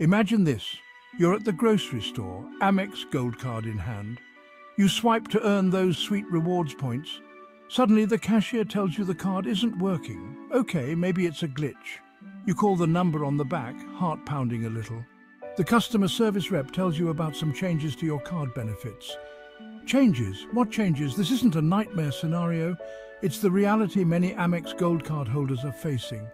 Imagine this. You're at the grocery store, Amex Gold Card in hand. You swipe to earn those sweet rewards points. Suddenly the cashier tells you the card isn't working. Okay, maybe it's a glitch. You call the number on the back, heart pounding a little. The customer service rep tells you about some changes to your card benefits. Changes? What changes? This isn't a nightmare scenario. It's the reality many Amex Gold Card holders are facing.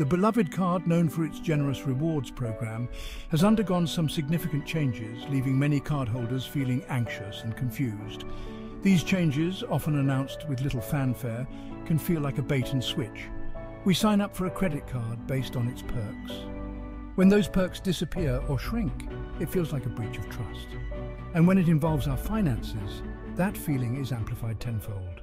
The beloved card, known for its generous rewards program, has undergone some significant changes, leaving many cardholders feeling anxious and confused. These changes, often announced with little fanfare, can feel like a bait and switch. We sign up for a credit card based on its perks. When those perks disappear or shrink, it feels like a breach of trust. And when it involves our finances, that feeling is amplified tenfold.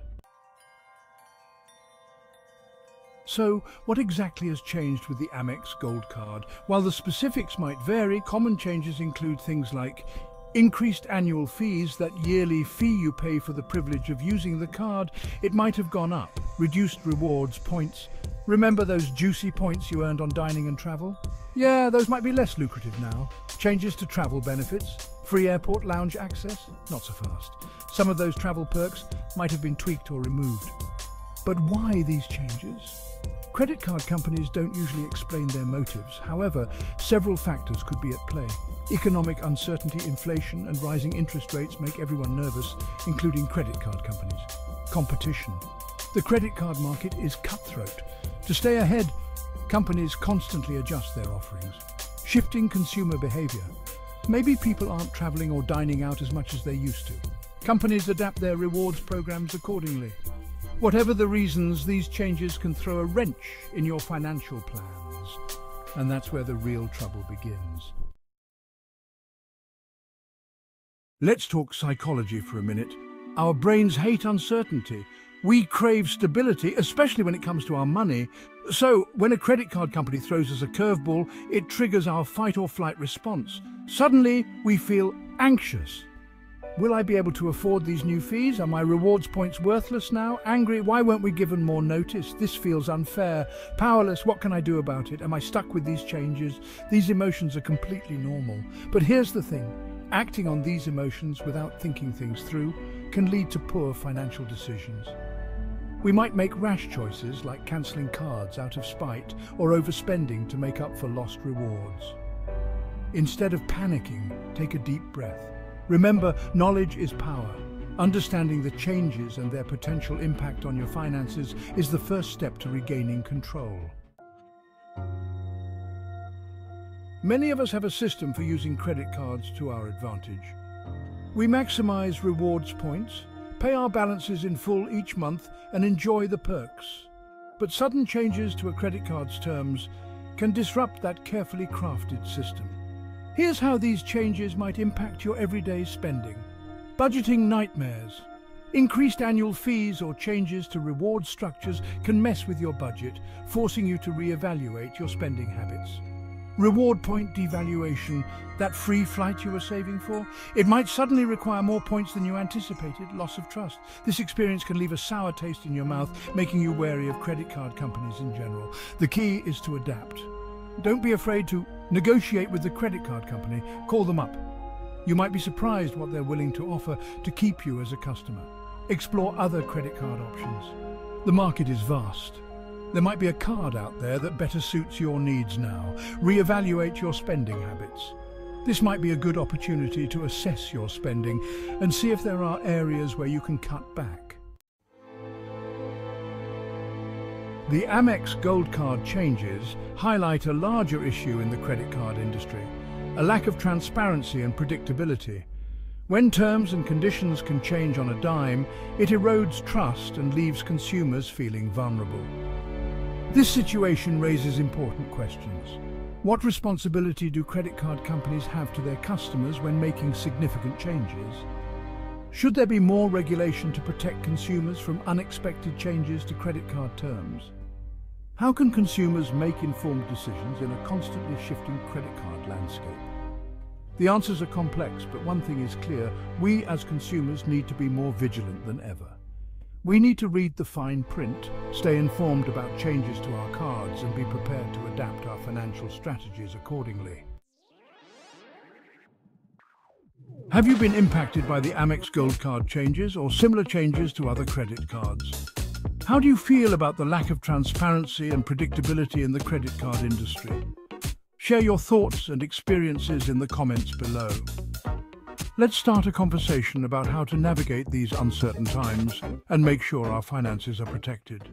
So, what exactly has changed with the Amex Gold Card? While the specifics might vary, common changes include things like increased annual fees, that yearly fee you pay for the privilege of using the card, it might have gone up. Reduced rewards, points. Remember those juicy points you earned on dining and travel? Yeah, those might be less lucrative now. Changes to travel benefits, free airport lounge access? Not so fast. Some of those travel perks might have been tweaked or removed. But why these changes? Credit card companies don't usually explain their motives. However, several factors could be at play. Economic uncertainty, inflation and rising interest rates make everyone nervous, including credit card companies. Competition. The credit card market is cutthroat. To stay ahead, companies constantly adjust their offerings. Shifting consumer behavior. Maybe people aren't traveling or dining out as much as they used to. Companies adapt their rewards programs accordingly. Whatever the reasons, these changes can throw a wrench in your financial plans. And that's where the real trouble begins. Let's talk psychology for a minute. Our brains hate uncertainty. We crave stability, especially when it comes to our money. So, when a credit card company throws us a curveball, it triggers our fight or flight response. Suddenly, we feel anxious. Will I be able to afford these new fees? Are my rewards points worthless now? Angry? Why weren't we given more notice? This feels unfair. Powerless? What can I do about it? Am I stuck with these changes? These emotions are completely normal. But here's the thing. Acting on these emotions without thinking things through can lead to poor financial decisions. We might make rash choices like cancelling cards out of spite or overspending to make up for lost rewards. Instead of panicking, take a deep breath. Remember, knowledge is power. Understanding the changes and their potential impact on your finances is the first step to regaining control. Many of us have a system for using credit cards to our advantage. We maximize rewards points, pay our balances in full each month and enjoy the perks. But sudden changes to a credit card's terms can disrupt that carefully crafted system. Here's how these changes might impact your everyday spending. Budgeting nightmares. Increased annual fees or changes to reward structures can mess with your budget, forcing you to re-evaluate your spending habits. Reward point devaluation, that free flight you were saving for, it might suddenly require more points than you anticipated, loss of trust. This experience can leave a sour taste in your mouth, making you wary of credit card companies in general. The key is to adapt. Don't be afraid to negotiate with the credit card company. Call them up. You might be surprised what they're willing to offer to keep you as a customer. Explore other credit card options. The market is vast. There might be a card out there that better suits your needs now. Re-evaluate your spending habits. This might be a good opportunity to assess your spending and see if there are areas where you can cut back. The Amex Gold Card changes highlight a larger issue in the credit card industry, a lack of transparency and predictability. When terms and conditions can change on a dime, it erodes trust and leaves consumers feeling vulnerable. This situation raises important questions. What responsibility do credit card companies have to their customers when making significant changes? Should there be more regulation to protect consumers from unexpected changes to credit card terms? How can consumers make informed decisions in a constantly shifting credit card landscape? The answers are complex, but one thing is clear. We as consumers need to be more vigilant than ever. We need to read the fine print, stay informed about changes to our cards and be prepared to adapt our financial strategies accordingly. Have you been impacted by the Amex Gold Card changes or similar changes to other credit cards? How do you feel about the lack of transparency and predictability in the credit card industry? Share your thoughts and experiences in the comments below. Let's start a conversation about how to navigate these uncertain times and make sure our finances are protected.